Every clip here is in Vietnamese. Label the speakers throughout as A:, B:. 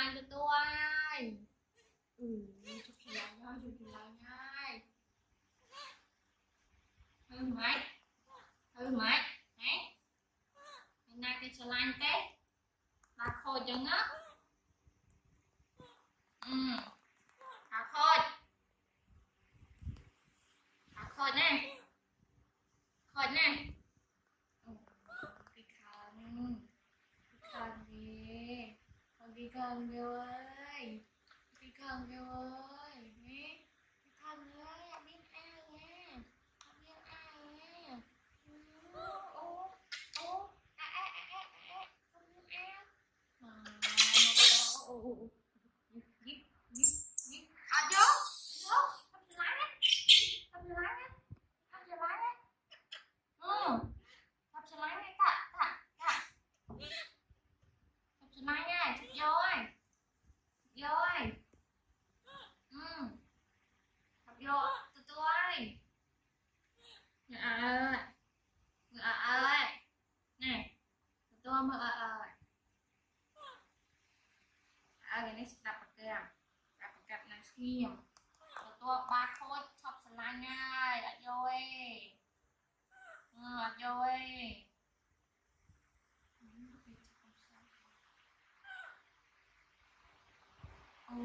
A: lành được ด้วยอืมจุดที่ลายย่อยจุดที่ลายง่ายเออไหมเออไหมไหนนายเป็นฉลาดเต้ลาโคจังเนาะอืม พี่กองไปเลยพี่กองไปเลยนี่พี่ทำเลย โยตัวตัวเมืออามืออาเนี่ยตัวตัวมืออาอาเลยนี่สตับปากเกลือตับปากกัดน้ำเชี่ยมตัวตัวบาโค้ดชอบสลายง่ายอะโย่เออโย่อ้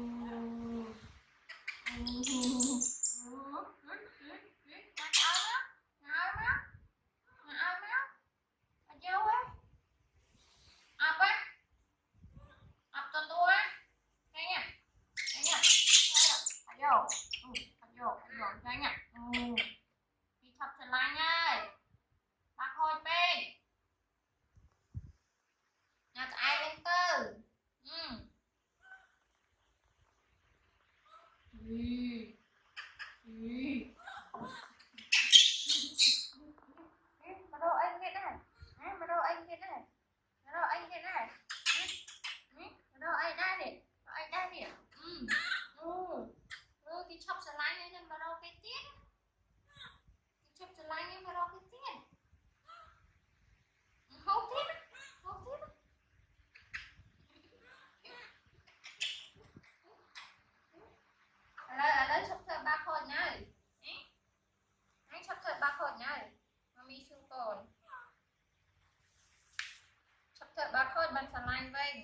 A: โกโยกโยกได้ไงอืมมีช็อบจะล้างง่าย ញវិញ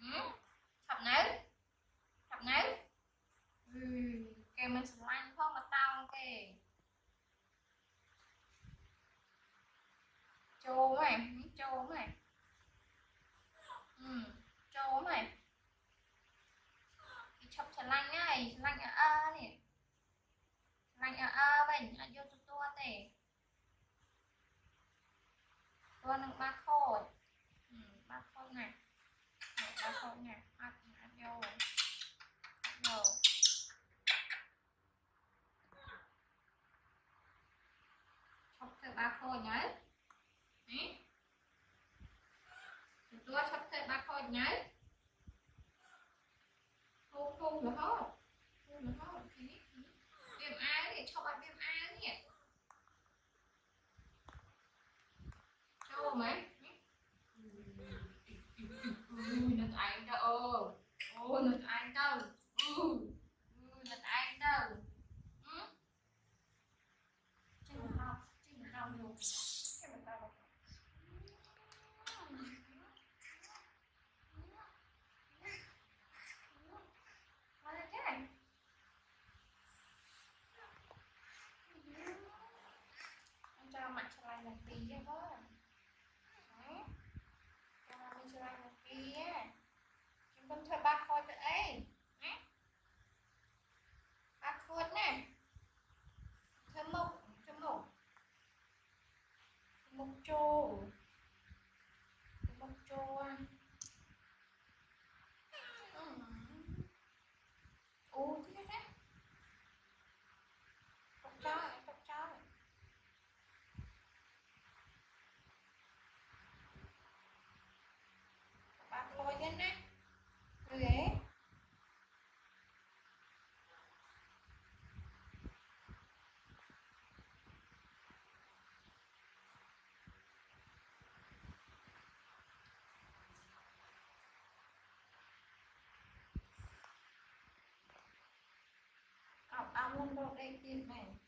A: ហឹមឆាប់នៅឆាប់នៅអឺគេមិនស្រឡាញ់ផងមកតោងគេចូលហ៎ចូលហ៎ហឹមចូលហ៎គេឆាប់ឆ្លាញ់ហើយឆ្លាញ់អើអើនេះឆ្លាញ់អើអើវិញអត់យកទទួលទេព្រោះនឹងបាក់ខ nè mẹ ba khôi nè hát ăn vô rồi. Vô. Sắp thử ba khô nhớ. Đấy. tụi sắp chọc thử ba khô nhớ. Không không nữa hết không là hết viêm ai thì cho bạn viêm ai nhỉ cho mấy strong I'm not making it.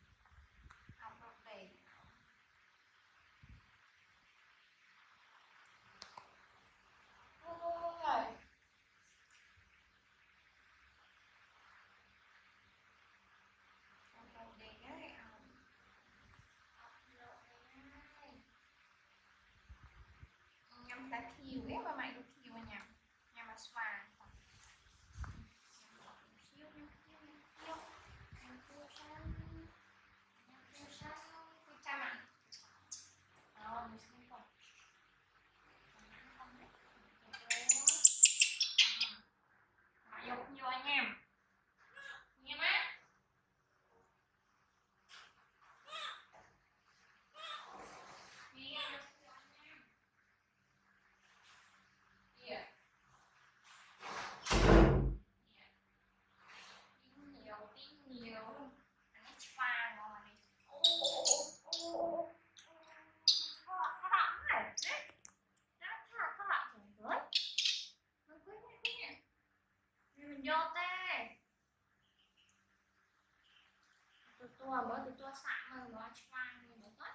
A: Tụi à, mới tụi tôi sẵn rồi, nó choang rồi nữa hết.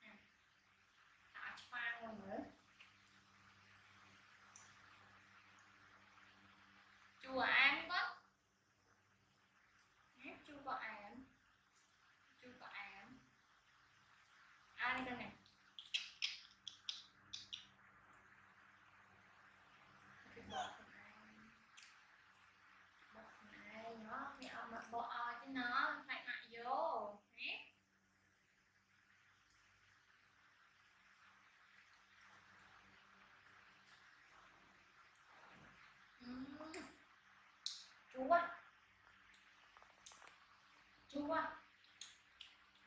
A: Nè. Nó rồi nữa. chùa an có Hả? chùa có an chùa có an an đây này? sua.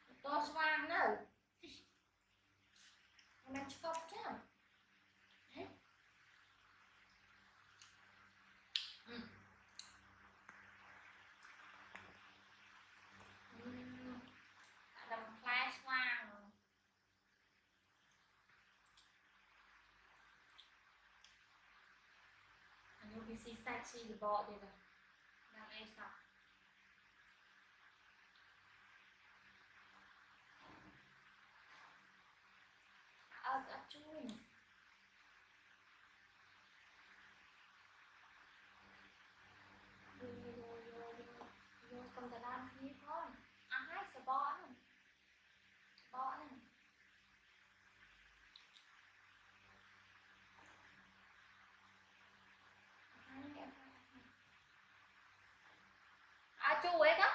A: Não posso falar, não. Não mete copo aqui, não. You'll be see statue the bottom of the, chung rồi rồi rồi rồi vô cầm tờ đam khí thôi à hai sợ bó nè bó nè à chú ấy đó.